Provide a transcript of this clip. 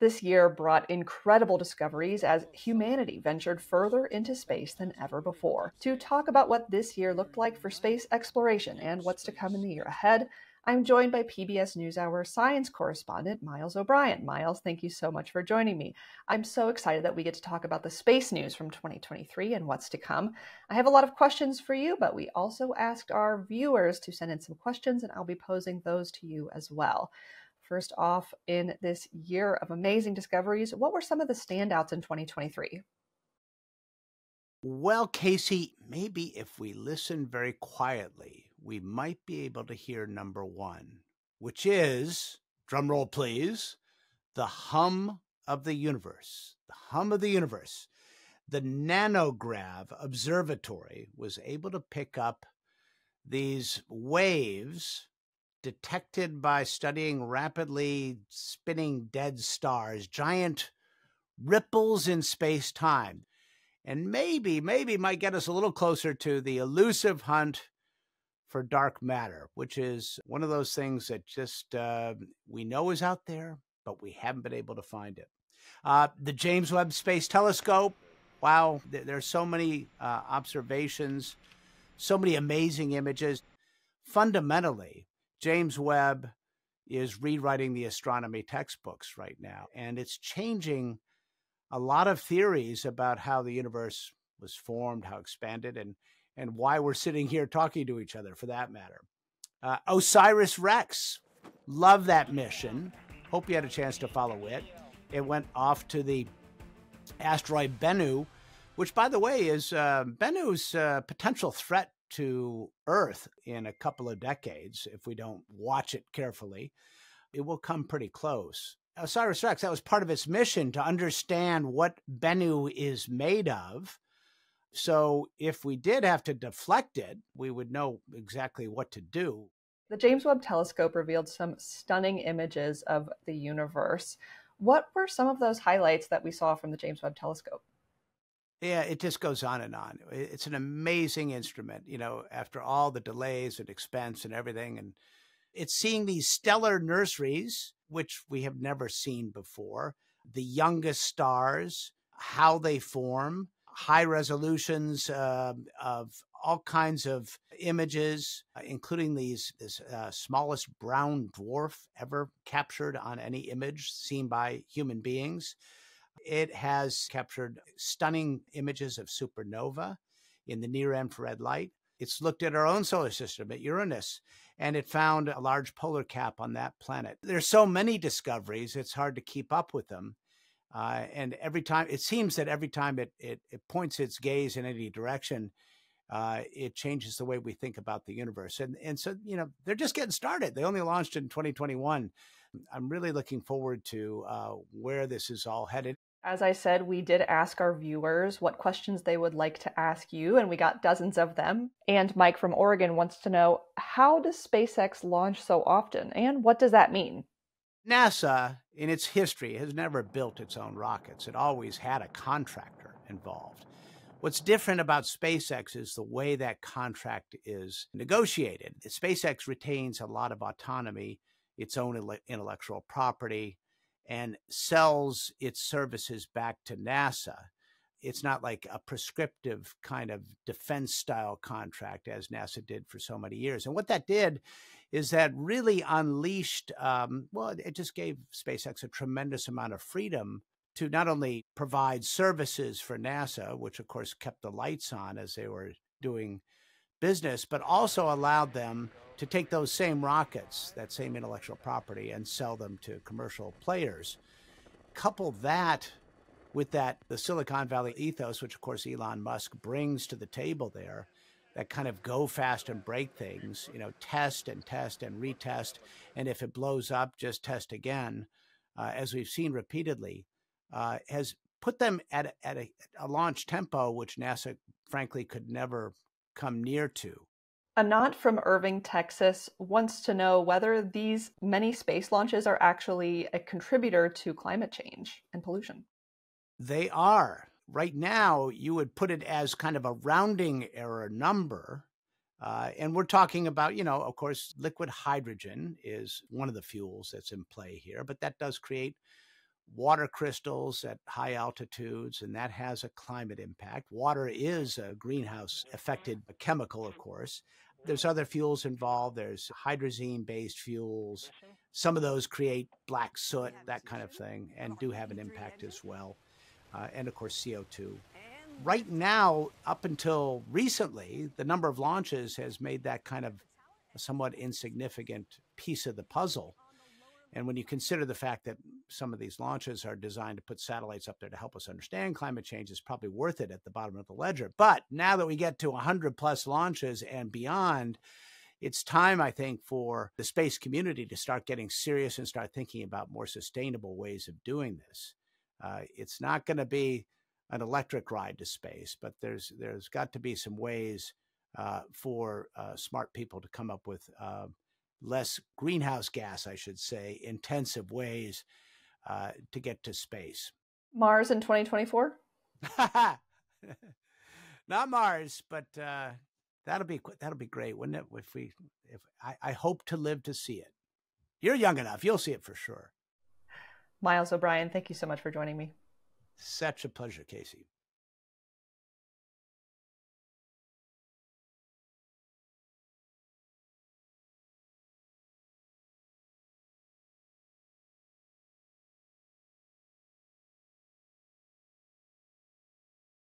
This year brought incredible discoveries as humanity ventured further into space than ever before. To talk about what this year looked like for space exploration and what's to come in the year ahead, I'm joined by PBS NewsHour science correspondent Miles O'Brien. Miles, thank you so much for joining me. I'm so excited that we get to talk about the space news from 2023 and what's to come. I have a lot of questions for you, but we also asked our viewers to send in some questions, and I'll be posing those to you as well. First off, in this year of amazing discoveries, what were some of the standouts in 2023? Well, Casey, maybe if we listen very quietly, we might be able to hear number one, which is, drumroll please, the hum of the universe. The hum of the universe. The Nanograv Observatory was able to pick up these waves detected by studying rapidly spinning dead stars, giant ripples in space time. And maybe, maybe might get us a little closer to the elusive hunt for dark matter, which is one of those things that just uh, we know is out there, but we haven't been able to find it. Uh, the James Webb Space Telescope, wow, th- there's so many uh, observations, so many amazing images. Fundamentally, James Webb is rewriting the astronomy textbooks right now, and it's changing a lot of theories about how the universe was formed, how expanded, and and why we're sitting here talking to each other, for that matter. Uh, OSIRIS-REx, love that mission. Hope you had a chance to follow it. It went off to the asteroid Bennu, which, by the way, is uh, Bennu's uh, potential threat to Earth in a couple of decades, if we don't watch it carefully, it will come pretty close. OSIRIS-REx, that was part of its mission to understand what Bennu is made of. So if we did have to deflect it, we would know exactly what to do. The James Webb Telescope revealed some stunning images of the universe. What were some of those highlights that we saw from the James Webb Telescope? Yeah, it just goes on and on. It's an amazing instrument, you know, after all the delays and expense and everything. And it's seeing these stellar nurseries, which we have never seen before, the youngest stars, how they form, high resolutions uh, of all kinds of images, uh, including these this uh, smallest brown dwarf ever captured on any image seen by human beings. It has captured stunning images of supernova in the near infrared light. It's looked at our own solar system, at Uranus, and it found a large polar cap on that planet. There's so many discoveries, it's hard to keep up with them. Uh, and every time, it seems that every time it, it, it points its gaze in any direction, uh, it changes the way we think about the universe. And, and so, you know, they're just getting started. They only launched in 2021. I'm really looking forward to uh, where this is all headed. As I said, we did ask our viewers what questions they would like to ask you, and we got dozens of them. And Mike from Oregon wants to know how does SpaceX launch so often, and what does that mean? NASA, in its history, has never built its own rockets. It always had a contractor involved. What's different about SpaceX is the way that contract is negotiated. SpaceX retains a lot of autonomy, its own intellectual property, and sells its services back to NASA. It's not like a prescriptive kind of defense style contract as NASA did for so many years. And what that did is that really unleashed, um, well, it just gave SpaceX a tremendous amount of freedom to not only provide services for NASA, which of course kept the lights on as they were doing business, but also allowed them to take those same rockets, that same intellectual property, and sell them to commercial players. Couple that with that the Silicon Valley ethos, which of course Elon Musk brings to the table there, that kind of go fast and break things, you know, test and test and retest, and if it blows up, just test again, uh, as we've seen repeatedly, uh, has put them at at a, a launch tempo which NASA frankly could never come near to. Anant from Irving, Texas wants to know whether these many space launches are actually a contributor to climate change and pollution. They are. Right now, you would put it as kind of a rounding error number. Uh, and we're talking about, you know, of course, liquid hydrogen is one of the fuels that's in play here, but that does create water crystals at high altitudes, and that has a climate impact. Water is a greenhouse affected chemical, of course. There's other fuels involved. There's hydrazine based fuels. Some of those create black soot, that kind of thing, and do have an impact as well. Uh, and of course, CO2. Right now, up until recently, the number of launches has made that kind of somewhat insignificant piece of the puzzle. And when you consider the fact that some of these launches are designed to put satellites up there to help us understand climate change, it's probably worth it at the bottom of the ledger. But now that we get to 100 plus launches and beyond, it's time, I think, for the space community to start getting serious and start thinking about more sustainable ways of doing this. Uh, it's not going to be an electric ride to space, but there's there's got to be some ways uh, for uh, smart people to come up with uh, less greenhouse gas, I should say, intensive ways uh, to get to space. Mars in 2024? Not Mars, but uh, that'll be that'll be great, wouldn't it? If we, if I, I hope to live to see it. You're young enough; you'll see it for sure. Miles O'Brien, thank you so much for joining me. Such a pleasure, Casey.